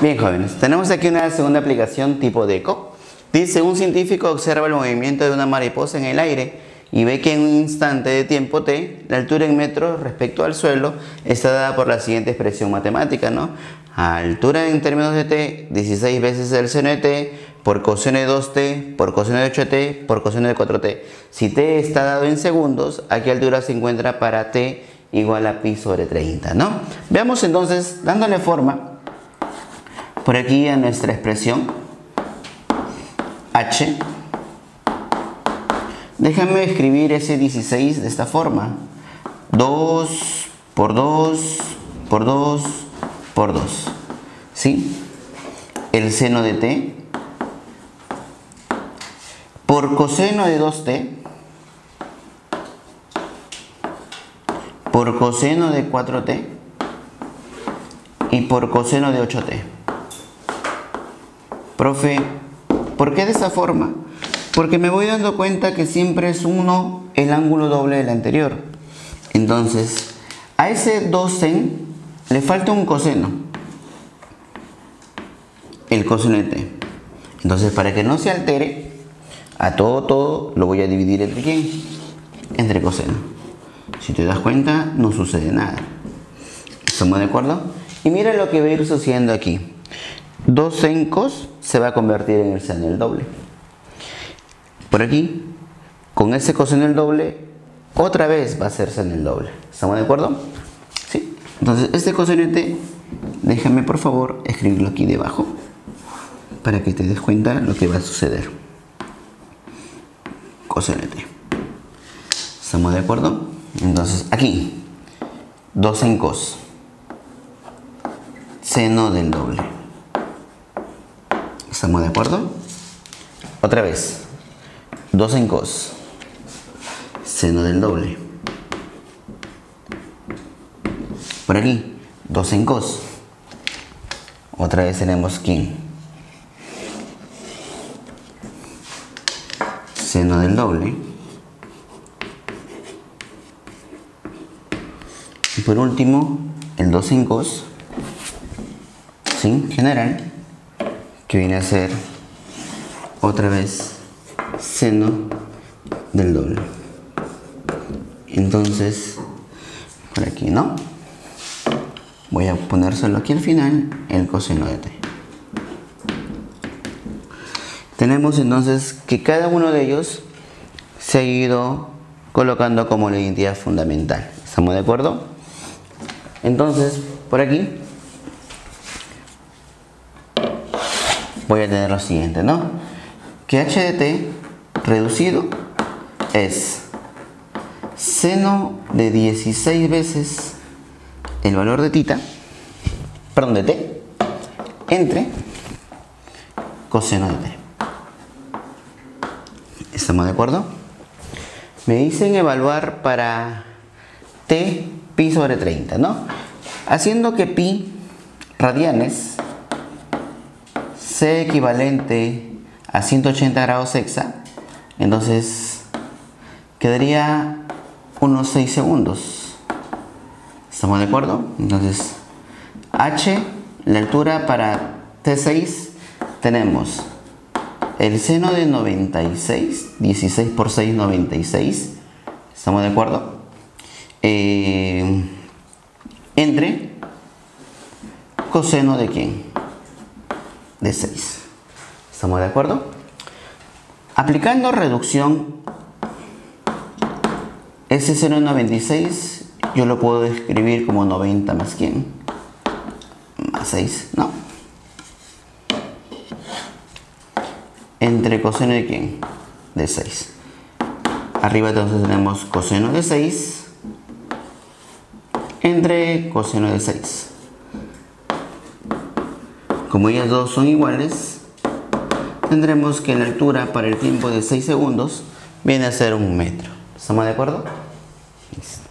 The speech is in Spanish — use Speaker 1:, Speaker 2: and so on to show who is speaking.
Speaker 1: Bien jóvenes, tenemos aquí una segunda aplicación tipo DECO. Dice, un científico observa el movimiento de una mariposa en el aire y ve que en un instante de tiempo t, la altura en metros respecto al suelo está dada por la siguiente expresión matemática, ¿no? Altura en términos de t, 16 veces el seno de t, por coseno de 2t, por coseno de 8t, por coseno de 4t. Si t está dado en segundos, ¿a qué altura se encuentra para t igual a pi sobre 30, ¿no? Veamos entonces, dándole forma, por aquí a nuestra expresión h. Déjame escribir ese 16 de esta forma. 2 por 2 por 2 por 2. ¿Sí? El seno de t por coseno de 2t por coseno de 4t y por coseno de 8t. Profe, ¿por qué de esa forma? Porque me voy dando cuenta que siempre es 1 el ángulo doble del anterior. Entonces, a ese 2 en le falta un coseno. El coseno t. Entonces, para que no se altere, a todo, todo lo voy a dividir entre quién? Entre coseno. Si te das cuenta, no sucede nada. ¿Estamos de acuerdo? Y mira lo que va a ir sucediendo aquí. 2 en cos se va a convertir en el seno del doble. Por aquí, con ese coseno del doble, otra vez va a ser seno del doble. ¿Estamos de acuerdo? Sí. Entonces, este coseno t, déjame por favor escribirlo aquí debajo para que te des cuenta lo que va a suceder. Coseno t. ¿Estamos de acuerdo? Entonces, aquí, 2 en cos, seno del doble. ¿Estamos de acuerdo? Otra vez. 2 en cos. Seno del doble. Por aquí. 2 en cos. Otra vez tenemos quién. Seno del doble. Y por último, el 2 en cos. ¿Sí? General que viene a ser otra vez seno del doble. Entonces, por aquí, ¿no? Voy a ponérselo aquí al final, el coseno de t. Tenemos entonces que cada uno de ellos se ha ido colocando como la identidad fundamental. ¿Estamos de acuerdo? Entonces, por aquí voy a tener lo siguiente, ¿no? Que h de t reducido es seno de 16 veces el valor de tita, perdón, de t, entre coseno de t. ¿Estamos de acuerdo? Me dicen evaluar para t pi sobre 30, ¿no? Haciendo que pi radianes C equivalente a 180 grados hexa, entonces quedaría unos 6 segundos. ¿Estamos de acuerdo? Entonces, H, la altura para T6, tenemos el seno de 96, 16 por 6, 96. ¿Estamos de acuerdo? Eh, entre coseno de quién? De 6. ¿Estamos de acuerdo? Aplicando reducción, ese 0,96 yo lo puedo escribir como 90 más quién? Más 6, ¿no? Entre coseno de quién? De 6. Arriba entonces tenemos coseno de 6 entre coseno de 6. Como ellas dos son iguales, tendremos que la altura para el tiempo de 6 segundos viene a ser un metro. ¿Estamos de acuerdo? Listo.